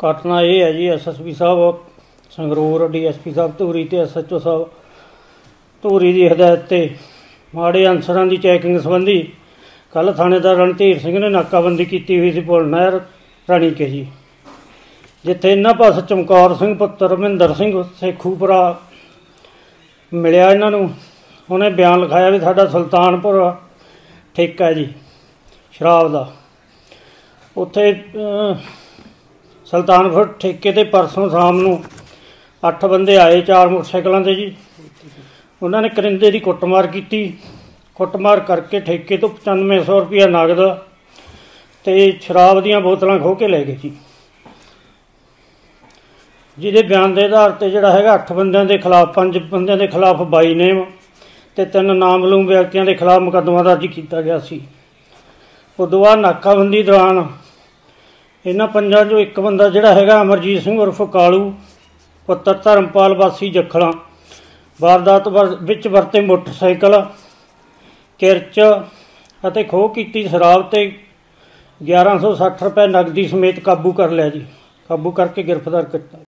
ਘਟਨਾ ਇਹ ਹੈ ਜੀ ਐਸਐਸਪੀ ਸਾਹਿਬ, ਸੰਗਰੂਰ ਡੀਐਸਪੀ ਸਾਹਿਬ, ਧੂਰੀ ਤੇ ਐਸਐਚਓ ਸਾਹਿਬ, ਧੂਰੀ ਦੀ ਹਦਾਇਤ ਤੇ ਮਾੜੇ ਅਨਸਰਾਂ ਦੀ ਚੈਕਿੰਗ ਸੰਬੰਧੀ ਕੱਲ ਥਾਣੇਦਾਰ ਰਣਧੀਰ ਸਿੰਘ ਨੇ ਨਾਕਾਬੰਦੀ ਕੀਤੀ ਹੋਈ ਸੀ ਪੁਲ ਨਹਿਰ ਰਾਣੀ ਰਾਣੀਕੇ ਜੀ। ਜਿੱਥੇ ਇਹਨਾਂ ਪਾਸ ਚਮਕੌਰ ਸਿੰਘ, ਪੁੱਤਰ ਮਹਿੰਦਰ ਸਿੰਘ ਸੇਖੂਪੁਰਾ ਮਿਲਿਆ ਇਹਨਾਂ ਨੂੰ। ਉਹਨੇ ਬਿਆਨ ਲਿਖਾਇਆ ਵੀ ਸਾਡਾ ਸੁਲਤਾਨਪੁਰ ਠੇਕਾ ਜੀ, ਸ਼ਰਾਬ ਦਾ। ਉੱਥੇ ਸੁਲਤਾਨਪੁਰ ਠੇਕੇ ਤੇ ਪਰਸੋਂ ਸ਼ਾਮ ਨੂੰ ਅੱਠ ਬੰਦੇ ਆਏ ਚਾਰ ਮੋਟਰਸਾਈਕਲਾਂ ਤੇ ਜੀ। ਉਹਨਾਂ ਨੇ ਕਰਿੰਦੇ ਦੀ ਕੁੱਟਮਾਰ ਕੀਤੀ। ਕੁੱਟਮਾਰ ਕਰਕੇ ਠੇਕੇ ਤੋਂ 9500 ਰੁਪਇਆ ਨਗਦ ਤੇ ਸ਼ਰਾਬ ਦੀਆਂ ਬੋਤਲਾਂ ਖੋਹ ਕੇ ਲੈ ਗਏ ਜੀ। ਜਿਹਦੇ ਬਿਆਨ ਦੇ ਆਧਾਰ ਤੇ ਜਿਹੜਾ ਹੈਗਾ 8 ਬੰਦਿਆਂ ਦੇ ਖਿਲਾਫ, ਪੰਜ ਬੰਦਿਆਂ ਦੇ ਖਿਲਾਫ 22 ਨੇਮ ਤੇ ਤਿੰਨ ਨਾਮਲੂਮ ਵਿਅਕਤੀਆਂ ਦੇ ਖਿਲਾਫ ਮੁਕੱਦਮਾ ਦਰਜ ਕੀਤਾ ਗਿਆ ਸੀ। ਉਦੋਂ ਬਾਅਦ ਨਾਕਾਬੰਦੀ ਦੌਰਾਨ ਇਹਨਾਂ ਪੰਜਾਂ ਚੋਂ ਇੱਕ ਬੰਦਾ ਜਿਹੜਾ ਹੈਗਾ ਅਮਰਜੀਤ ਸਿੰਘ ਉਰਫ ਕਾਲੂ, ਪੁੱਤਰ ਧਰਮਪਾਲ ਵਾਸੀ ਜਖਲਾਂ। ਵਾਰਦਾਤ ਵਰ- ਵਿੱਚ ਵਰਤੇ ਮੋਟਰਸਾਈਕਲ, ਕਿਰਚ ਅਤੇ ਖੋਹ ਕੀਤੀ ਸ਼ਰਾਬ ਤੇ 1160 ਰੁਪਏ ਨਕਦੀ ਸਮੇਤ ਕਾਬੂ ਕਰ ਲਿਆ ਜੀ। ਕਾਬੂ ਕਰਕੇ ਗ੍ਰਿਫਤਾਰ ਕੀਤਾ।